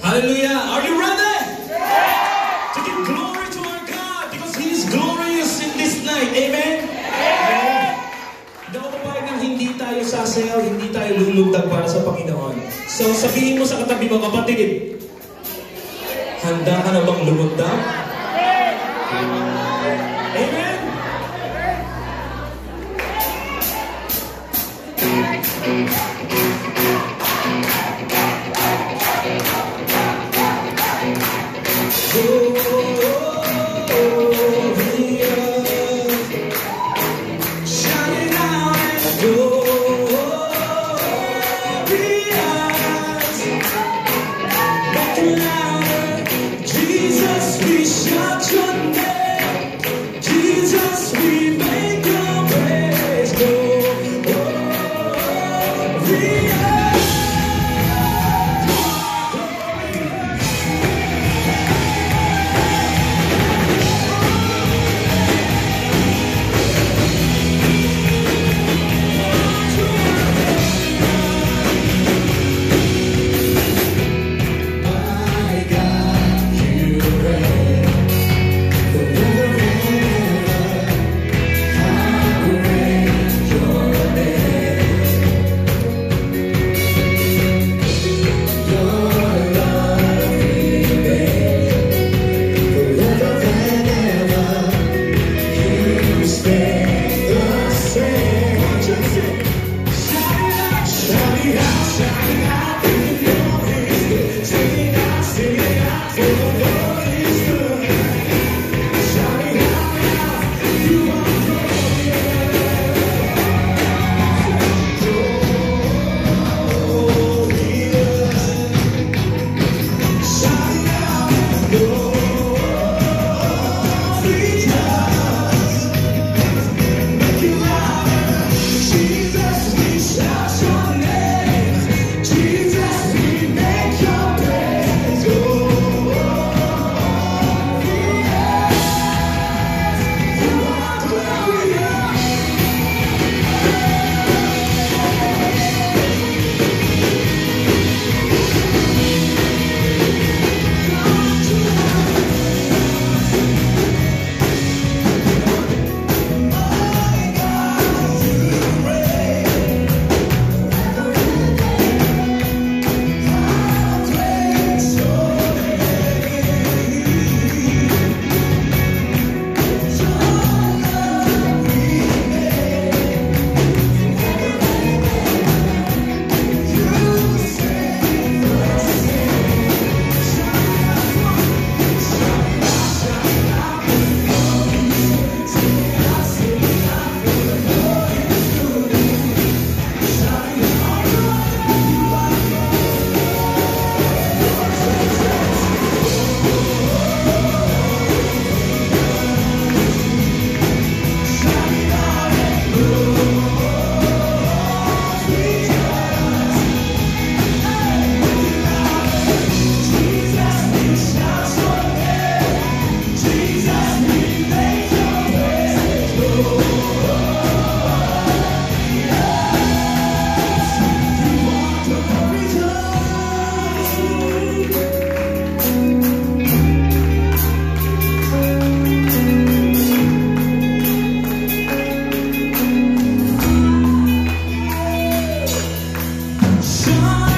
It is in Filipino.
Hallelujah! Are you ready? To give glory to our God because He is glorious in this night. Amen? Amen. Hindi ako papayag ng hindi tayo sasayaw, hindi tayo lulugdag para sa Panginoon. So sabihin mo sa katabi mo, kapatid, handa ka na bang lumugdag? Amen? Shining gone.